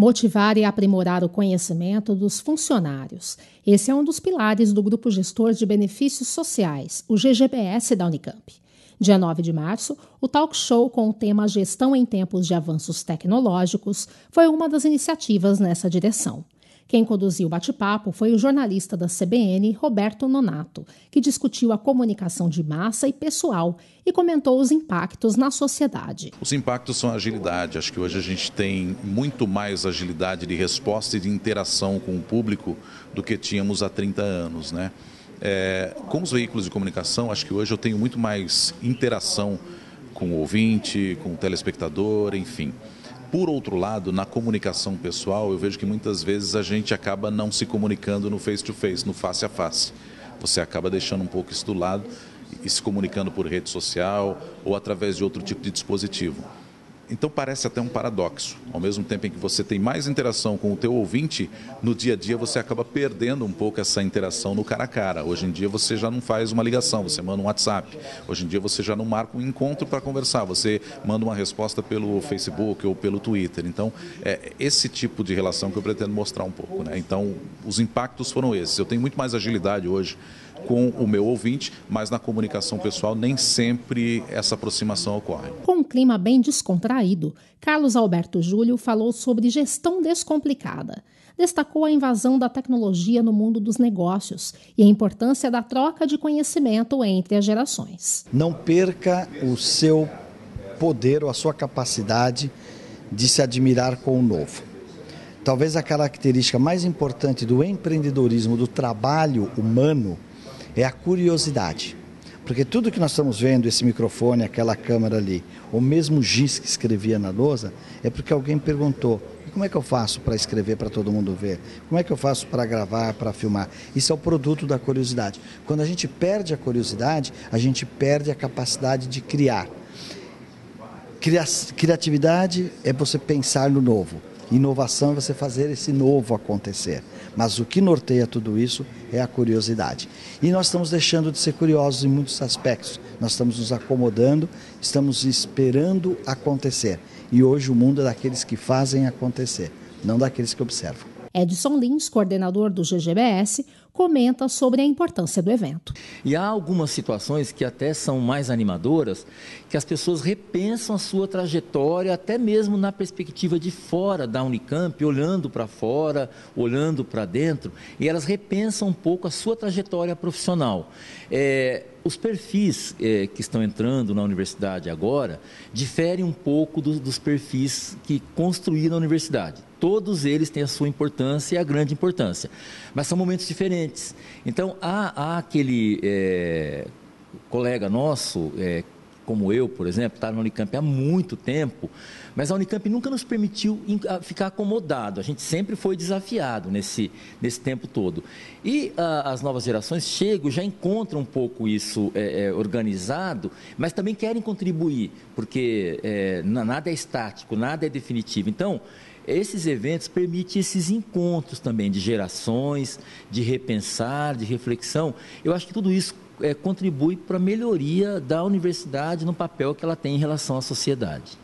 Motivar e aprimorar o conhecimento dos funcionários. Esse é um dos pilares do Grupo Gestor de Benefícios Sociais, o GGBS da Unicamp. Dia 9 de março, o talk show com o tema Gestão em Tempos de Avanços Tecnológicos foi uma das iniciativas nessa direção. Quem conduziu o bate-papo foi o jornalista da CBN, Roberto Nonato, que discutiu a comunicação de massa e pessoal e comentou os impactos na sociedade. Os impactos são agilidade. Acho que hoje a gente tem muito mais agilidade de resposta e de interação com o público do que tínhamos há 30 anos, né? É, com os veículos de comunicação, acho que hoje eu tenho muito mais interação com o ouvinte, com o telespectador, enfim. Por outro lado, na comunicação pessoal, eu vejo que muitas vezes a gente acaba não se comunicando no face-to-face, -face, no face a face. Você acaba deixando um pouco isso do lado e se comunicando por rede social ou através de outro tipo de dispositivo. Então parece até um paradoxo. Ao mesmo tempo em que você tem mais interação com o teu ouvinte, no dia a dia você acaba perdendo um pouco essa interação no cara a cara. Hoje em dia você já não faz uma ligação, você manda um WhatsApp. Hoje em dia você já não marca um encontro para conversar, você manda uma resposta pelo Facebook ou pelo Twitter. Então é esse tipo de relação que eu pretendo mostrar um pouco. Né? Então os impactos foram esses. Eu tenho muito mais agilidade hoje com o meu ouvinte, mas na comunicação pessoal nem sempre essa aproximação ocorre. Com um clima bem descontraído, Carlos Alberto Júlio falou sobre gestão descomplicada. Destacou a invasão da tecnologia no mundo dos negócios e a importância da troca de conhecimento entre as gerações. Não perca o seu poder ou a sua capacidade de se admirar com o novo. Talvez a característica mais importante do empreendedorismo, do trabalho humano, é a curiosidade. Porque tudo que nós estamos vendo, esse microfone, aquela câmera ali, o mesmo giz que escrevia na lousa, é porque alguém perguntou: como é que eu faço para escrever para todo mundo ver? Como é que eu faço para gravar, para filmar? Isso é o produto da curiosidade. Quando a gente perde a curiosidade, a gente perde a capacidade de criar. Criatividade é você pensar no novo. Inovação é você fazer esse novo acontecer. Mas o que norteia tudo isso é a curiosidade. E nós estamos deixando de ser curiosos em muitos aspectos. Nós estamos nos acomodando, estamos esperando acontecer. E hoje o mundo é daqueles que fazem acontecer, não daqueles que observam. Edson Lins, coordenador do GGBS, comenta sobre a importância do evento. E há algumas situações que até são mais animadoras, que as pessoas repensam a sua trajetória, até mesmo na perspectiva de fora da Unicamp, olhando para fora, olhando para dentro, e elas repensam um pouco a sua trajetória profissional. É, os perfis é, que estão entrando na universidade agora diferem um pouco do, dos perfis que construíram a universidade. Todos eles têm a sua importância e a grande importância, mas são momentos diferentes. Então, há, há aquele é, colega nosso é, como eu, por exemplo, está na Unicamp há muito tempo, mas a Unicamp nunca nos permitiu ficar acomodado. A gente sempre foi desafiado nesse, nesse tempo todo. E a, as novas gerações chegam, já encontram um pouco isso é, é, organizado, mas também querem contribuir, porque é, nada é estático, nada é definitivo. Então, esses eventos permitem esses encontros também de gerações, de repensar, de reflexão. Eu acho que tudo isso é, contribui para a melhoria da universidade no papel que ela tem em relação à sociedade.